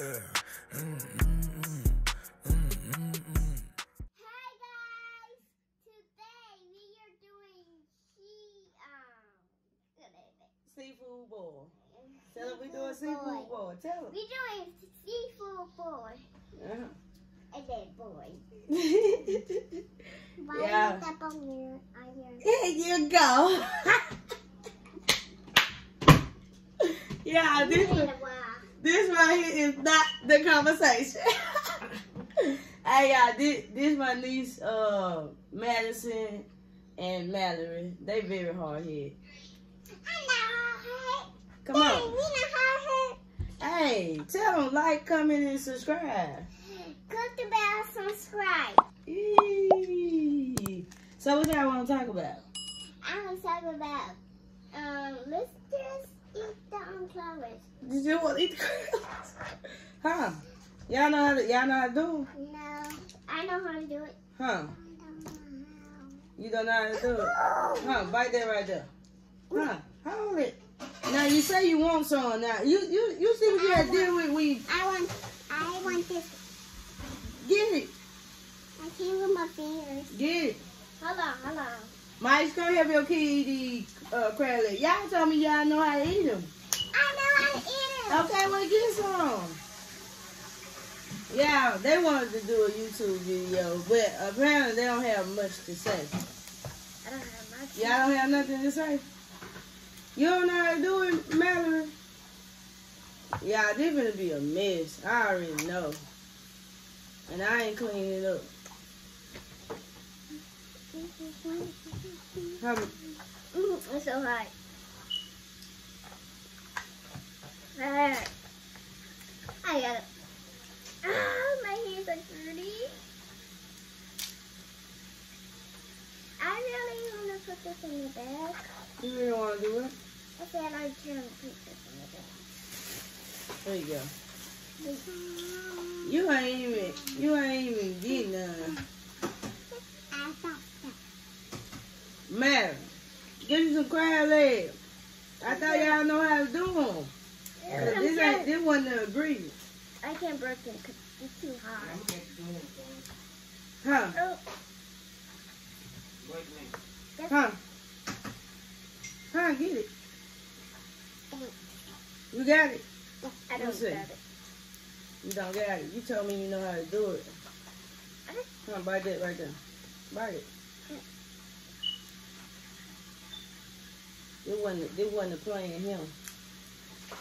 Hi guys! Today we are doing she um is? Seafood boil. Tell them we doing seafood boil. Tell them. We doing seafood boy Uh-huh. and then boy. Why Yeah. you step on your on your There you go. yeah, this in one, a while. This right here is not the conversation. hey, y'all, this, this my niece, uh, Madison and Mallory. They very hard head. Come on. We know how Hey, tell them like, comment, and subscribe. Click the bell, subscribe. Eee. So what y'all want to talk about? I want to talk about um. Just eat the flowers. Did you want to eat the crabs? Huh? Y'all know how to, y'all know how to do? No, I know how to do it. Huh? I don't know You don't know how to do it? Huh? Bite that right there. Huh? Hold it. Now you say you want some. Now you you you see what you had to deal with. We I want, I want this. get it, I can't with my fingers. get it. Hold on, hold on. Mike's gonna help your kid eat uh, crab legs. Y'all tell me y'all know how to eat them. I know how to eat it. Okay, well get some. Yeah, they wanted to do a YouTube video, but apparently they don't have much to say. I don't have much. Y'all don't have nothing to say. You don't know how to do it, Mallory. Yeah, this gonna be a mess. I already know. And I ain't cleaning it up. How m- Mm, it's so hot. Ah, I got it. Ah, my hands are dirty. I really want to put this in the bag. you really want to do it? I said I to put this in the bag. There you go. You ain't even, you ain't even getting none. I thought that. Mallory, give me some crab legs. I thought y'all know how to do them. This ain't, this wasn't the agreement. I can't break it because it's too hard. Huh? Oh, Huh? Huh, get it. Oh. You got it. I don't Let's see. got it. You don't got it. You told me you know how to do it. Huh, bite that right there. Bite it. This wasn't, this wasn't playing him.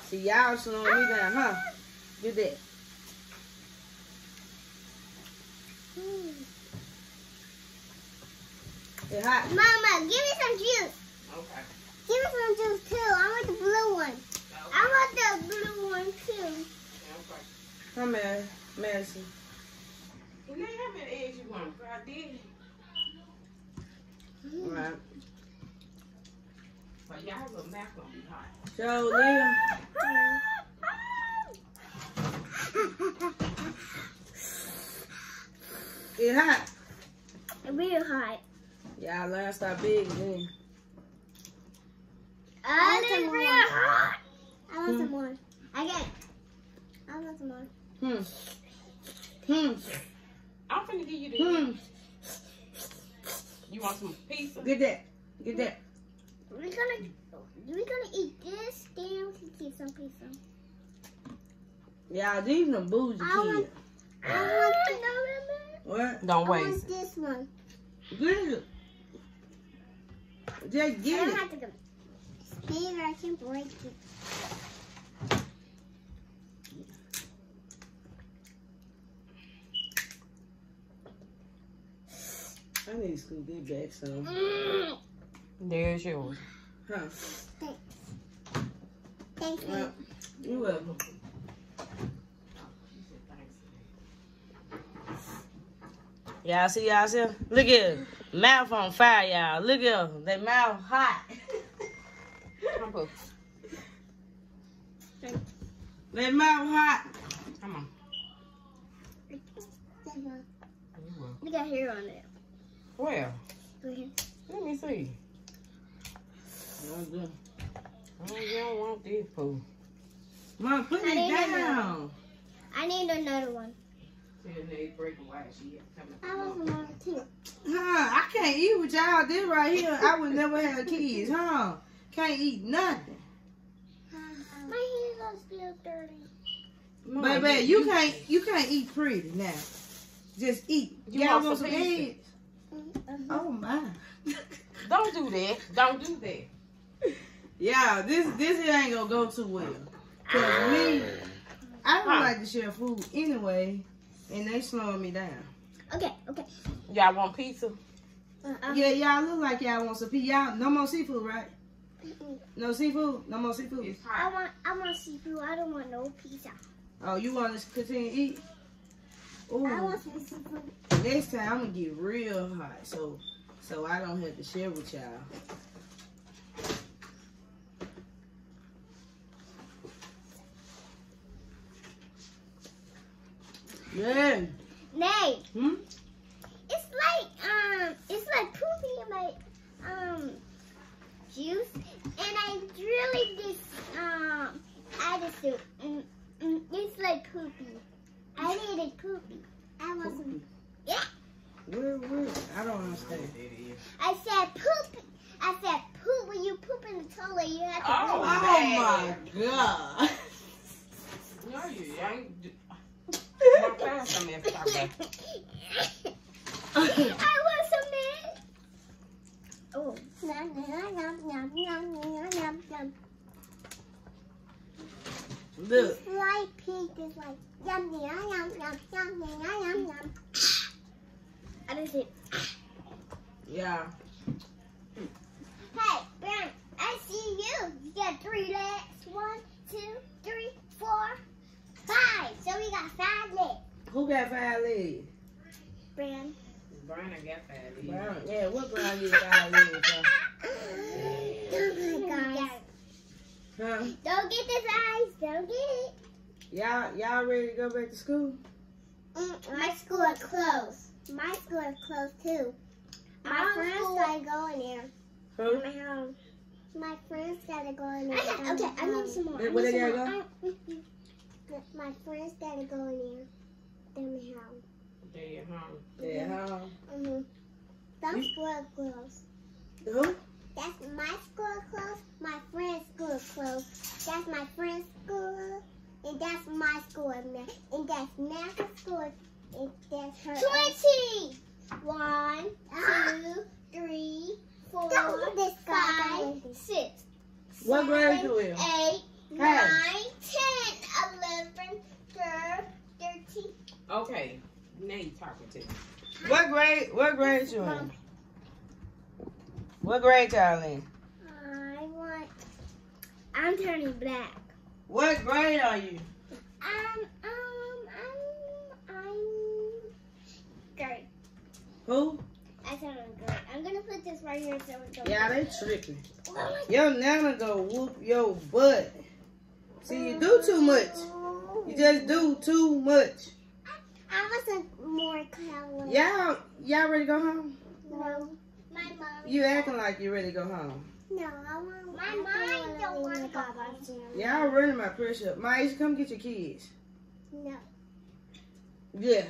See, y'all slowing me down, huh? Do that. It's hot. Mama, give me some juice. Okay. Give me some juice too. I want the blue one. I want the blue one too. Okay. Come here, Madison. You Now, how many eggs you want? I did. All right. But y'all little mouth gonna be hot. So, Leah. It's hot. Real hot. Y'all learn to stop big then. I want some real more. hot. I want Hmm. some more. I get. I want some more. Hmm. Hmm. I'm finna give you the. Hmm. You want some pizza? Get that. Get that. We're gonna. We're gonna eat this. damn we can some pizza. Y'all, these some bougie I want- kids. I want the, What? Don't I waste want this one. Get it. Just I get don't it. have to go. It's I can break it. I need to scoop this back some. Mm. There's yours. Huh? Thanks. Thank you. Well, you welcome. Y'all see y'all see? Look at. Mouth on fire, y'all. Look at her. They mouth hot. Come on. they mouth hot. Come on. We got hair on it. Where? Let me see. Good. You don't want this food. Mom, put I it didn't down. I need another one. And they break away. She coming. I want another too. Huh? I can't eat with y'all. This right here, I would never have kids. Huh? Can't eat nothing. My hands are still dirty. Mama, Baby, you can't you can't eat pretty now. Just eat. You Y'all want want some some pizza? eggs? Mm-hmm. Oh my. Don't do that. Don't do that. Yeah, this this here ain't gonna go too well. Cause me, I don't like to share food anyway, and they slowing me down. Okay, okay. Y'all want pizza? Uh, Yeah, y'all look like y'all want some pizza. Y'all no more seafood, right? No seafood. No more seafood. It's I want I want seafood. I don't want no pizza. Oh, you want us to continue to eat? I want some seafood. next time I'm gonna get real hot, so so I don't have to share with y'all. Yeah. Nay, Hmm? it's like um, it's like poopy in my um juice, and I really just um attitude. Mm, mm, it's like poopy. I need a poopy. I want some. Yeah. Where, where? I don't understand. I said poop. I said poop. When you poop in the toilet, you have to. Oh. Oh my god. No, you ain't some milk chocolate. I want some milk. Oh. Yum, yum, yum, yum, yum, yum, yum. Look. It's like pig. It's like yum, yum, yum, yum, yum, yum, yum, yum. I didn't see it. Yeah. Hey, Brown, I see you. You got three legs. One, two, three, four, five. So we got five legs. Who got five legs? Ben. Brian, I got that. Brown. Yeah, what brown get five legs? Huh? Oh my God. huh? Don't get this eyes. Don't get it. Y'all, y'all ready to go back to school? Mm, my school is closed. My school is closed too. My friends gotta go in there. Who? My home. My friends gotta go in there. okay, I need some more. Where- I where need they gotta more. I- My friends gotta go in there. They're home. They at home. Yeah, home. Mm-hmm. That's You- school is closed. Who? That's my school is closed. My friend's school is closed. That's my friend's school. And that's my school. And that- and that's Matt's school. And that's her. Twenty! One, two, three, four, five, six. What grade seven, you in? Eight, Hey. nine, ten, eleven, twelve, thirteen. Okay. Now you talking to me. What grade? What grade you in? What grade y'all in? I want. I'm turning black. What grade are you? Um, um, I'm, I'm good. Who? I sound good. I'm gonna put this right here so it don't. Yeah, they tripping. Oh my Your nana go whoop your butt. See, you do too much. You just do too much. I want some more color. Y'all, y'all ready to go home? No. My mom. You acting like you ready to go home. No, I want. My mom don't want to go home. Y'all running my pressure up. Maisha, come get your kids. No. Yeah.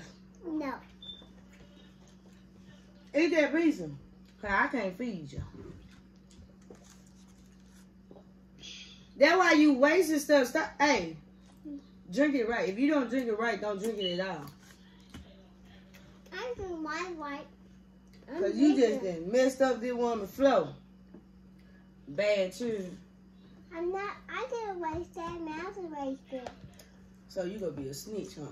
No. Eat that pizza. 'Cause I can't feed you. That's why you wasting stuff. Stop. Hey, drink it right. If you don't drink it right, don't drink it at all. I'm doing my white. Cause you just done messed up this woman's flow. Bad children. I'm not. I didn't waste that. mouth Mouse wasted. So you gonna be a snitch, huh?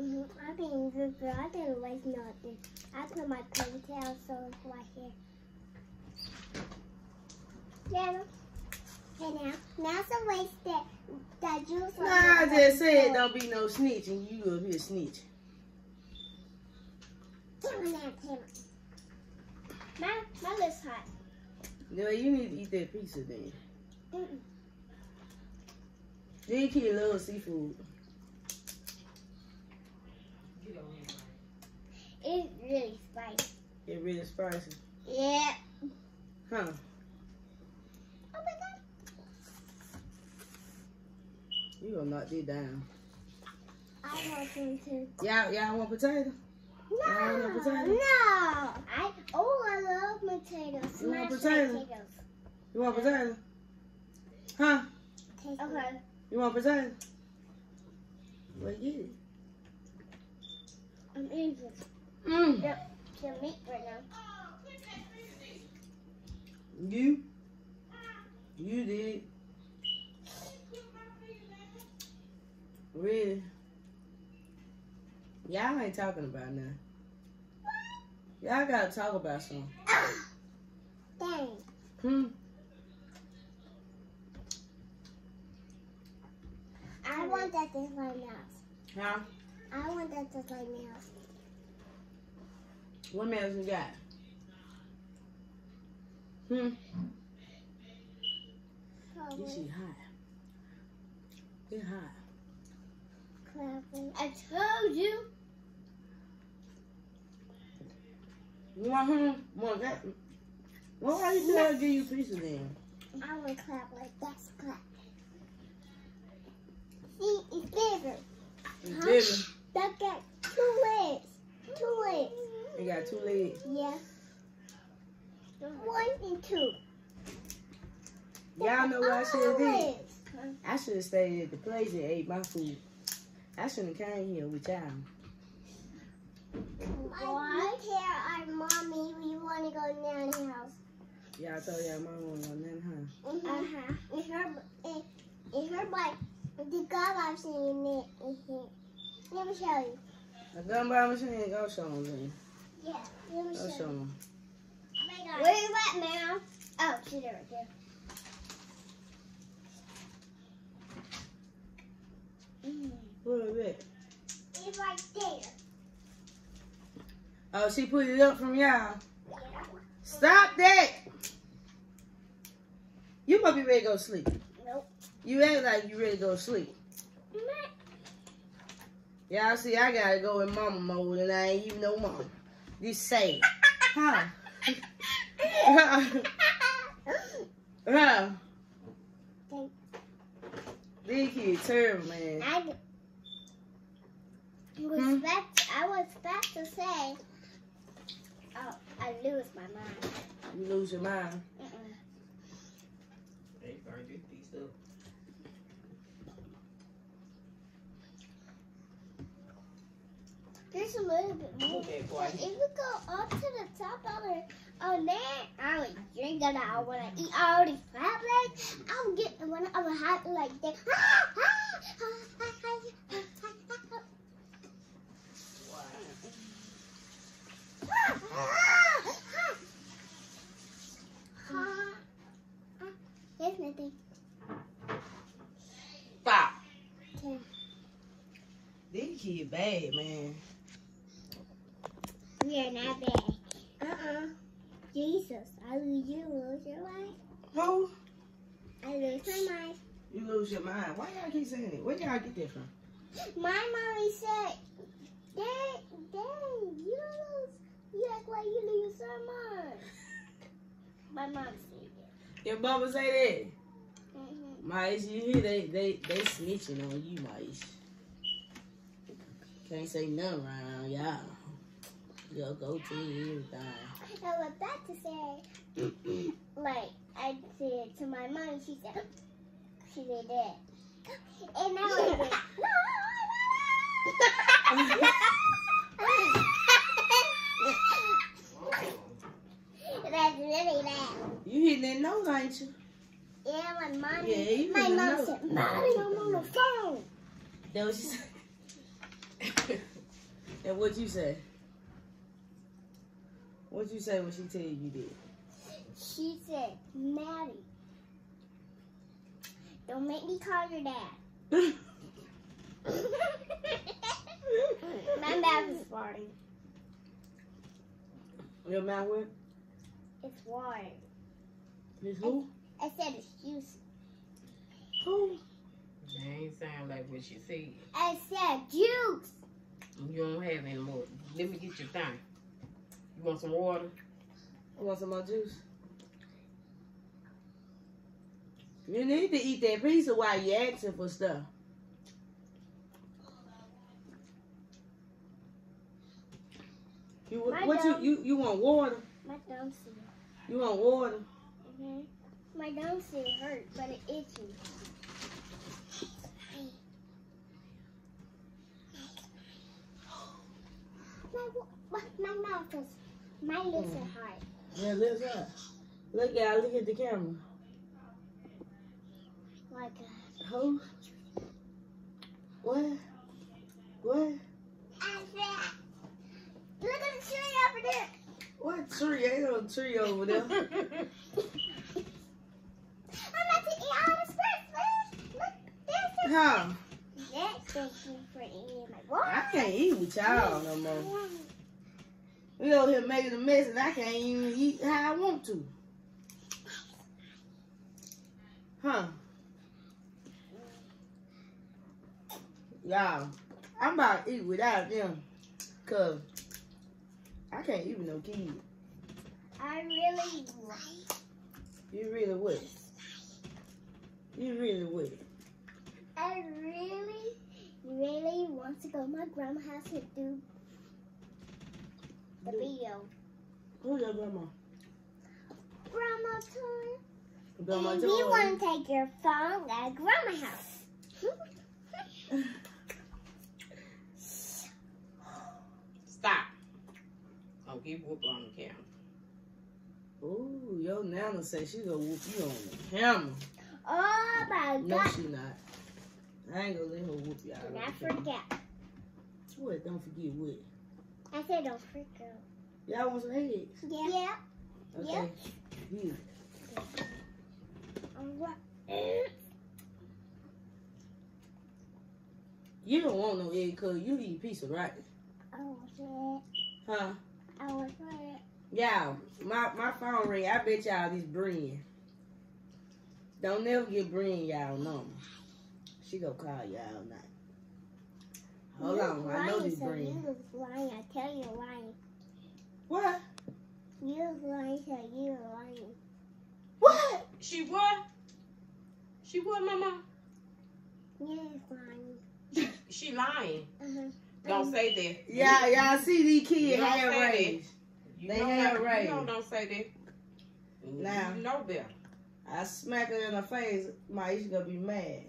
Mm-hmm. I'm being a good girl. I didn't waste nothing. I put my ponytail so it's right here. Yeah. Hey now, now Mouse wasted that juice. Nah, I just said don't be no snitch, and you gonna be a snitch. Give that camera. My my lips hot. No, you need to eat that pizza then. Mm-mm. These kids love seafood. Get on here. It's really spicy. It really spicy. Yeah. Huh? Oh my god. You gonna knock this down. I want some too. Y'all, y'all want potato? No, I want a potato. no. I oh, I love potatoes. You want Smashed potato? potatoes. You want potato? Huh? Okay. You want potato? What get it. I'm eating Yep. the meat right now. You? You did. Really? Y'all ain't talking about nothing. Y'all gotta talk about something. Dang. Hmm. I want that to my mouth. Huh? I want that to my mouth. What else you got? Hmm. This shit hot. It's hot. Clapping. I told you. You want him? Want that? Well, why you trying to give you pieces then? I to clap like that's clap. See, it's bigger. It's bigger. That got two legs. Two legs. It got two legs. Yeah. One and two. Y'all know what I should have did? I should have stayed at the place and ate my food. I shouldn't have came here with y'all. Why? We tell our mommy we want to go down the house. Y'all told y'all mama was on that, huh? Uh-huh. In her, in, in her bike, the God I've seen in it, in here. Let me show you. A gun bar machine, go show them then. Yeah, let me Go show show you. them. Where you at, ma'am? Oh, she's there right there. Mm. Where is it? It's right there. Oh, she put it up from y'all. Stop that! You must be ready to go to sleep. Nope. You act like you ready to go to sleep. Y'all see, I gotta go in mama mode and I ain't even no mama. This say, huh? huh? These kids terrible, man. I was Hmm? I was about to say, oh, I lose my mind. You lose your mind. Mm-mm. They burned this piece up. There's a little bit more. Okay, boy. if we go up to the top of the on there, I would drink it out when I eat all these crab legs. I'm getting when I'm hot like that. Ah, ah, ah, There's nothing. Stop. Okay. These kids bad, man. We are not bad. Uh-uh. Jesus, I lose you, lose your life. Who? I lose my mind. You lose your mind. Why y'all keep saying it? Where y'all get that from? My mommy said, Dang, dang, you lose, you act like you lose your mind. My mom said that. Your mama say Mm-hmm. that. Mice, you hear they they they snitching on you, Mice. Can't say nothing around y'all. Yo, go to everything. I was about to say, like, I said to my mom, she said, she said that. And I was like, no, That's really bad. You hitting that nose, ain't you? Yeah, my mom. Yeah, you my mom said, "Mommy, I'm on the phone." That what said. and what you say? What you say when she tell you you did? She said, "Maddie, don't make me call your dad." my mouth is farting. Your mouth what? It's warm. It's who? I, I said it's me. Who? That ain't sound like what she said. I said juice. You don't have any more. Let me get your thing. You want some water? You want some more juice? You need to eat that pizza why you asking for stuff. You, what you, you you want water? My thumb's you want water? hmm My thumb still hurt, but it itchy. My, wa- my mouth is, my lips Mm. are hard. Yeah, look up. Look at look at the camera. Like uh, Who? What? What? Look at the tree over there. What tree? Ain't no tree over there. I'm about to eat all the sprinkles. Look, there's the Huh? That's the for eating my water. I can't eat with y'all no more. We over here making a mess and I can't even eat how I want to. Huh? Y'all, I'm about to eat without them. Cause I can't even no kids. I really like. You really would. You really would. I really, really want to go to my grandma's house and do the video. Who's your grandma? Grandma tour. Grandma and Joy. we want to take your phone at grandma's house. Oh, I'll get whooped on the camera. Ooh, your nana say she gonna whoop you on the camera. oh my No, God. she not. I ain't gonna let her whoop y'all. And on I forget. What? Don't forget what? I said don't freak out. Y'all want some eggs? Yeah. Yeah. Okay. Here. Alright. You don't want no egg cause you eat pizza, right? I want it. Huh? Y'all, my, my phone ring. I bet y'all this Brian. Don't never get Brian y'all number. She gonna call y'all night. Hold You on, I know lying, this so Brian. You lying. I tell you lying. What? You lying, so you lying. What? She what? She what, mama? You lying. She, she lying. Uh-huh. Don't say that. Y'all, y'all see these You kids don't hair say that. raised. You They know have not- raised. You know, don't say that. Mm-hmm. Now. You know better. I smack her in the face, My Maisha gonna be mad.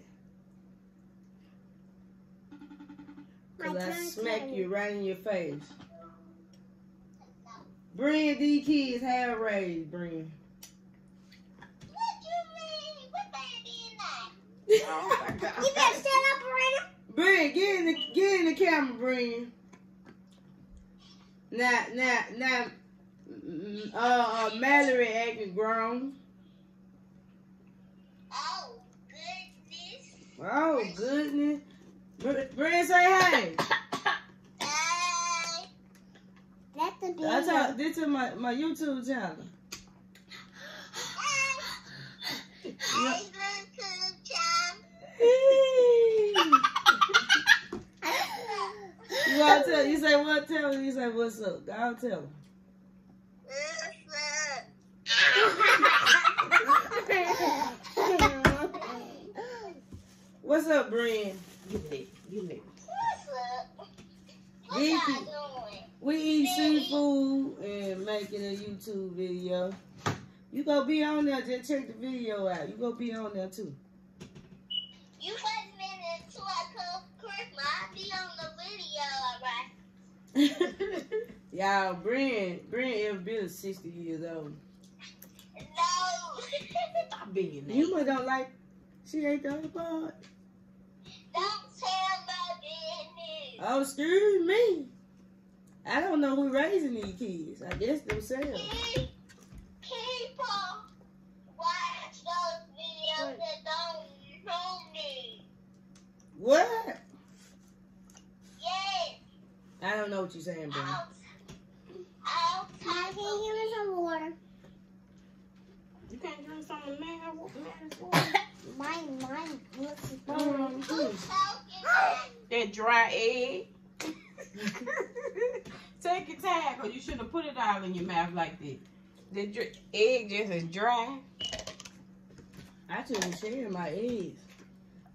My Cause I smack you right in your face. Bring these kids have raised, bring. What you mean? What they did that? Oh my God. You better shut up, Marina. Bring, get in the get in the camera, bring. Now, now, now, mm, uh, uh, Mallory acting grown. Oh, goodness. Oh goodness. Br- Bring, say hey. Hey. Let the I video. this is my my YouTube channel. I look to You gotta tell. You say what? Tell him. You say what's up. I'll tell him. What's up, Brian? Get that. Get that. Vicky. We eat seafood and making a YouTube video. You gonna be on there? Just check the video out. You gonna be on there too. You Y'all, Brian, Brian ever been 60 years old. No. Stop being that. You might don't like. She ain't the other part. Don't tell my business. Oh, excuse me. I don't know who raising these kids. I guess themselves. Pe- People watch those videos that don't know me. What? Yes. I don't know what you're saying, Brian. I'll, I'll Can you give me some water? You can't drink some of man. What man is water? Mine, mine looks Mm. Who's That dry egg. Take your time, cause you shouldn't have put it all in your mouth like that. The egg just is dry. I shouldn't share my eggs.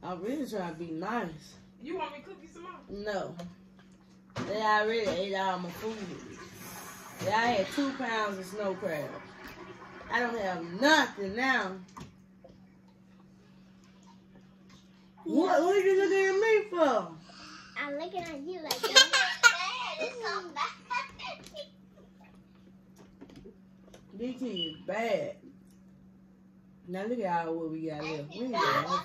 I'm really trying to be nice. You want me to cook you some more? No. They already ate all my food. Yeah, I had two pounds of snow crab. I don't have nothing now. What, what are you looking at me for? I'm looking at you like that. DT is bad. Now look at all what we got left. We got.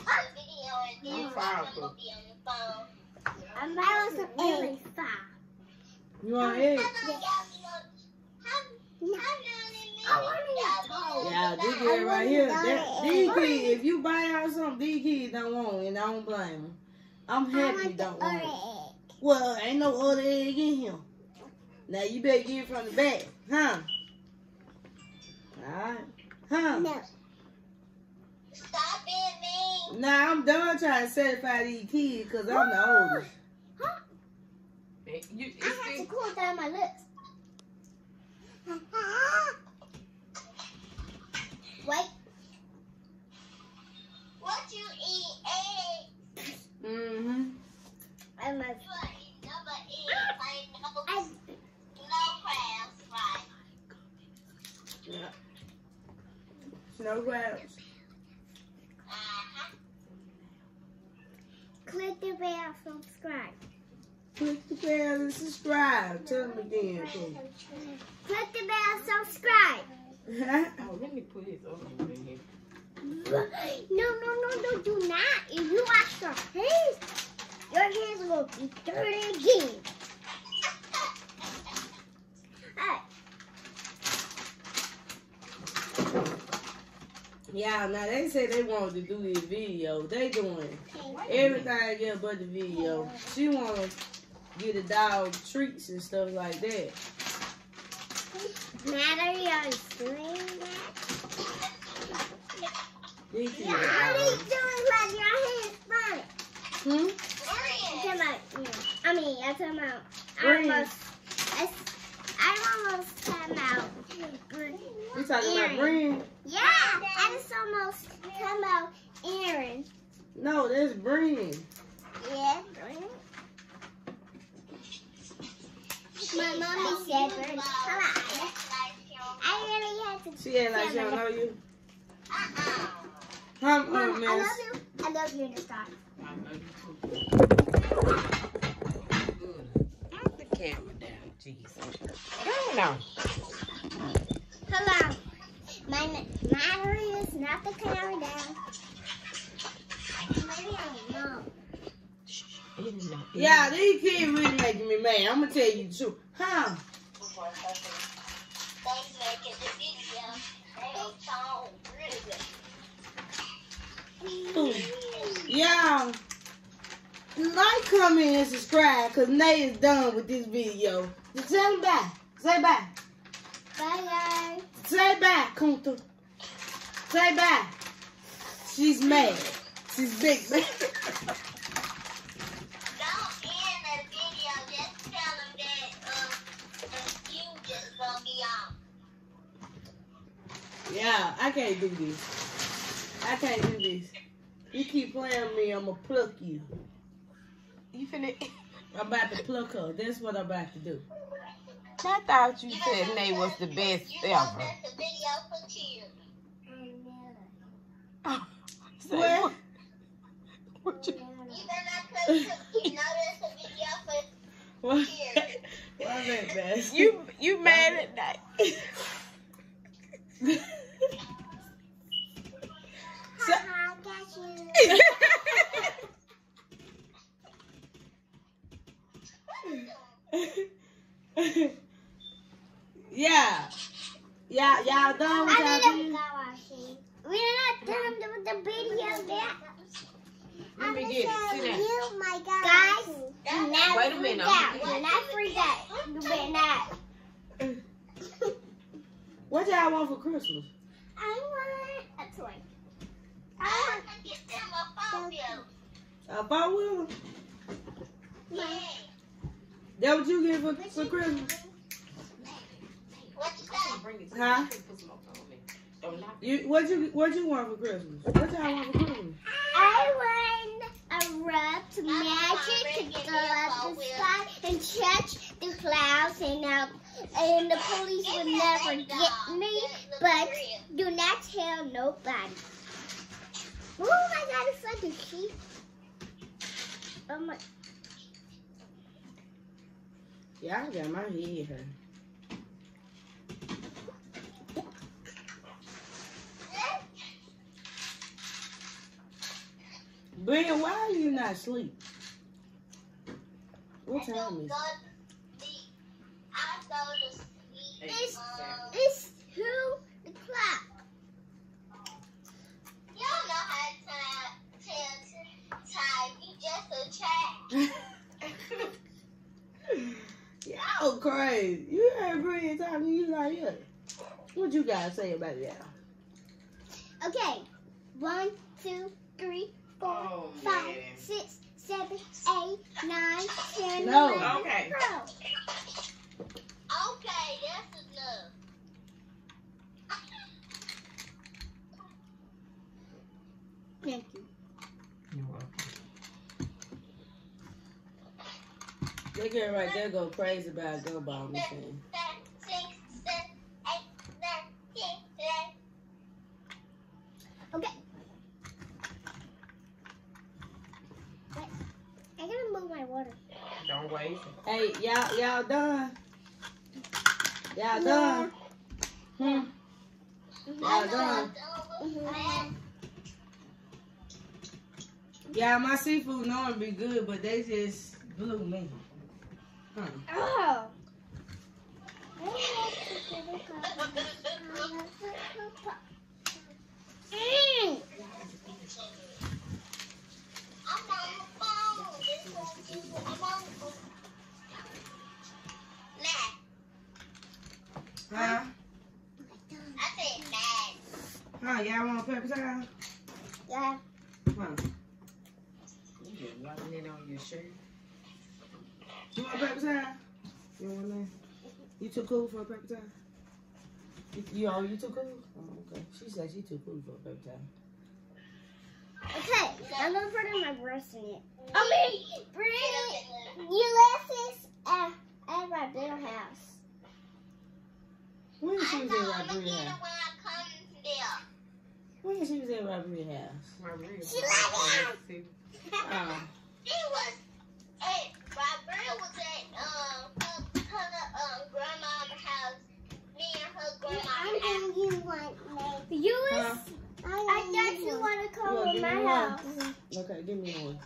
I'm proud of I'm buying some alien stuff. You want eggs? Yeah, these kids right here. That, these kids, if you buy out something, these kids don't want it, and I don't blame them. I'm happy you don't want it. Well, ain't no other egg in here. Now you better get it from the back, huh? Alright. Huh? No. Stop. Now I'm done trying to satisfy these kids because I'm the oldest. it. You, I have it's to cool down my lips. Wait. What you eat, egg? Mm-hmm. I must. You are eating number eight. I know. I, No crabs, right? Yeah. Snow crabs. Uh-huh. Click the bell, subscribe. Click the bell and subscribe. Tell them again, please. Click the bell, subscribe. Oh, let me put his other one in here. No, no, no, no, do not. If you wash your hands, your hands will be dirty again. Alright. yeah, now they say they wanted to do this video. They doing everything else but the video. She want to get the dog treats and stuff like that. Matter, you're doing that. These kids Yeah, are are you doing like your hands funny? Hmm? I'm talking about. I mean, I'm talking about, I almost, I, I almost about, green. You talking about Earring. Breen? yeah, I just almost talking about Aaron. No, that's Breen. Yeah, green. My mommy said green. Come on. I really had to. She act like she don't know you. Uh-uh. Huh, Mom, uh, I love you. I love you in the sky. I love you too. Good. Put the camera down, Jesus. Go on. Hello. My my matter is not the camera down. Maybe I know. It is not- Yeah, these kids really making me mad. I'm gonna tell you the truth. Huh? They making the video. They don't really good. Y'all, like, comment, and subscribe because Nate is done with this video. Just tell him bye. Say bye. Bye, guys. Say bye, Kunta. Say bye. She's mad. She's big. Don't end the video. Just tell them that um, the you just gonna be on. yeah, I can't do this. I can't do this. You keep playing me, I'm gonna pluck you. You finna. I'm about to pluck her. That's what I'm about to do. I thought you said Nate was the best You know ever. that's a video for children. Say What? what? What you? You better not cook You know that's a video for What? children. What's that, Bass? You you mad at Nate? Haha, got you. yeah. Yeah, y'all done with y'all I didn't video? We're not done with the video yet. Let me get it. Sit down. You, my guys, do not Wait a freak minute, out. I'm Do not freak out. You better not. What y'all want for Christmas? I want a toy. I I want to get them a phone bill. A four wheeler? Yeah. That what you get for, for Christmas? What you got? Bring it. Huh? You what you what you want for Christmas? What y'all want for Christmas? I want a to magic to go up the sky and touch the clouds saying now, um, and the police would never get me, but do not tell nobody. Oh my god, it's like a sheep. Oh my. Yeah, I got my head hurt. Why are you not asleep? What time is it? I go to sleep. It's, Um, it's two o'clock. you don't know how to tell time. You just a child. Y'all crazy. You heard Brian talking, you like it. What you guys say about that? Okay, one, two, three, four, Oh, five, man. six, seven, eight, nine, ten, No. eleven, Okay. twelve. Okay, that's enough. Thank you. You're welcome. That girl right there go crazy about go ball machine. Five, six, seven, eight, nine, ten, eleven. Okay. Wait, I gotta move my water. Don't waste it. Hey, y'all, done? Y'all done? Hmm. Y'all done? Yeah, my seafood normally be good, but they just blew me. Huh. Oh. Mm. I'm on the phone. Huh? I said nah. Huh, y'all want pepper time? Yeah. Huh. You just rubbing it on your shirt. You want a pepper time? You want that? You too cool for a pepper time? You, you, oh, you too cool? Oh, okay. She said she too cool for a pepper time. Okay, I'm gonna put in my breast in it. I mean, bring Ulysses at, at my bill house. When she I was know, at I'm gonna Robert's get it house? when I come there. When she was at Robert's house? She like See, Oh. She was at Robert was at um her, her um grandma's house. Me and her grandma's I'm house. giving you one, Ulysses, Huh? I thought you want to come wanna to give my house. Okay, give me one.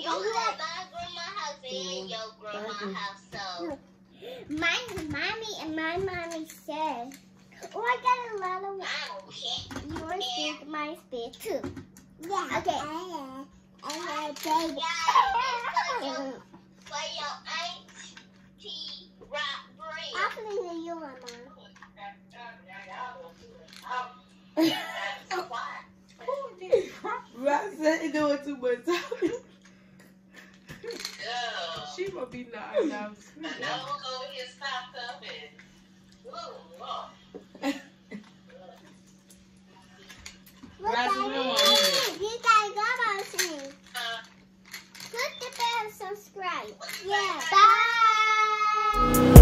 You got at my grandma's house and your grandma's house, so My mommy and my mommy said, "Oh, I got a lot of I don't care. yours big, mine's big too." Yeah. Okay. I uh, I have baby. Yeah, for your auntie Robert. I'll clean the you one, Ross said doing too much talking. she will be knocked out. Look Ross, at we don't me. want to hear You guys got our thing. Click the bell, subscribe. Yeah. Bye.